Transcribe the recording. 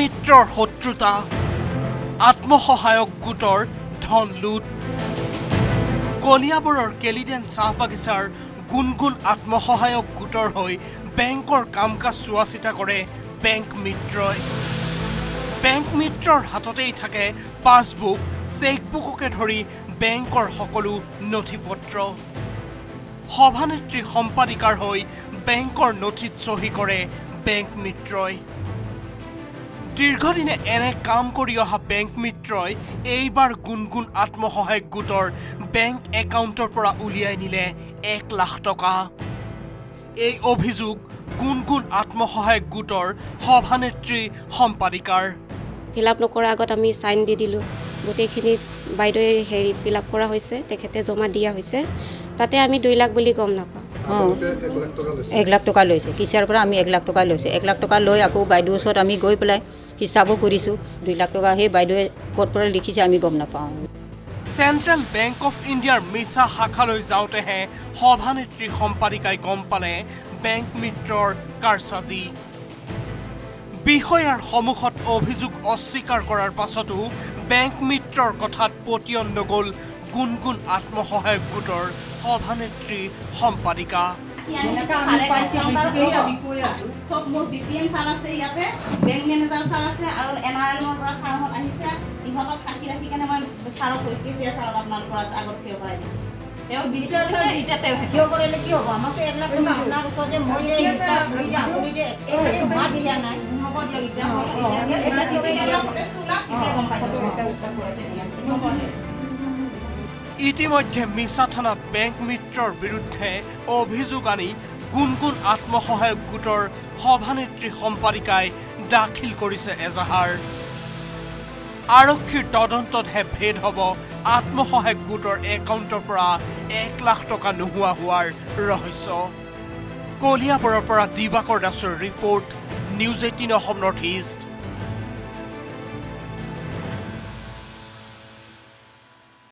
মিত্ৰৰ শত্ৰুতা আত্মসহায়ক গোটৰ ধন লুট কলিয়াবৰৰ কেলিডেন চাহ বাগিচাৰ গুণগুণ আত্মসহায়ক গোটৰ হৈ বেংকৰ কাম কাজ চোৱা চিতা কৰে বেংক মিত্ৰই। বেংক মিত্ৰৰ হাততেই থাকে পাছবুক চেকবুককে ধৰি বেংকৰ সকলো নথি পত্ৰ সভানেত্ৰী সম্পাদিকাৰ হৈ বেংকৰ নথিত চহী কৰে বেংক মিত্ৰই। দীৰ্ঘদিনে এনে কাম কৰি অহা বেংক মিত্ৰই এইবাৰ গুণগুণ আত্মসহায়ক গোটৰ বেংক একাউণ্টৰ পৰা উলিয়াই নিলে এক লাখ টকা। এই অভিযোগ গুণগুণ আত্মসহায়ক গোটৰ সভানেত্ৰী সম্পাদিকাৰ। ফিল আপ নকৰাৰ আগত আমি চাইন দি দিলোঁ। গোটেইখিনি বাইদেৱে হেৰি ফিল আপ কৰা হৈছে তেখেতে জমা দিয়া হৈছে। তাতে আমি দুই লাখ বুলি গম নাপাওঁ। অঁ। এক লাখ টকা লৈছে। কিচাৰ পৰা আমি এক লাখ টকা লৈছে। এক লাখ টকা লৈ আকৌ বাইদেউৰ ওচৰত আমি গৈ পেলাই হিচাপো কৰিছোঁ। দুই লাখ টকা সেই বাইদেৱে ক'ত পৰা লিখিছে আমি গম নাপাওঁ। চেণ্ট্ৰেল বেংক অৱ ইণ্ডিয়াৰ মিছা শাখালৈ যাওঁতেহে সভানেত্ৰী সম্পাদিকাই গম পালে বেংক মিত্ৰৰ কাৰচাজি। বিষয়াৰ সন্মুখত অভিযোগ অস্বীকাৰ কৰাৰ পাছতো বেংক মিত্ৰৰ কথাত পতিয়ন নগ'ল গুণগুণ আত্মসহায়ক গোটৰ সভানেত্ৰী সম্পাদিকা চব মোৰ বি পি এম ছাৰ আছে ইয়াতে বেংক মেনেজাৰ ছাৰ আছে আৰু এন আৰ এলৰ পৰা ছাৰহঁত আহিছে ইহঁতক থাকি ৰাখি কেনে মই ছাৰক কে চি আৰ ছাৰক আপোনালোকৰ আগত থিয় কৰাই দিছোঁ তেওঁ বিশ্বাস এতিয়া তেওঁ কিয় কৰিলে কি হ'ব আমাকতো এক লাখ টকা আপোনাৰ ওচৰত যে মই যে হিচাপ লৈ যে আপুনি যে এই মাত দিয়া নাই হ'ব দিয়ক এতিয়া ইতিমধ্যে মিছা থানাত বেংক মিত্ৰৰ বিৰুদ্ধে অভিযোগ আনি গুণগুণ আত্মসহায়ক গোটৰ সভানেত্ৰী সম্পাদিকাই দাখিল কৰিছে এজাহাৰ। আৰক্ষীৰ তদন্ততহে ভেদ হ'ব আত্মসহায়ক গোটৰ একাউণ্টৰ পৰা এক লাখ টকা নোহোৱা হোৱাৰ ৰহস্য। কলিয়াবৰৰ পৰা দিবাকৰ দাসৰ report news eighteen Assam north east.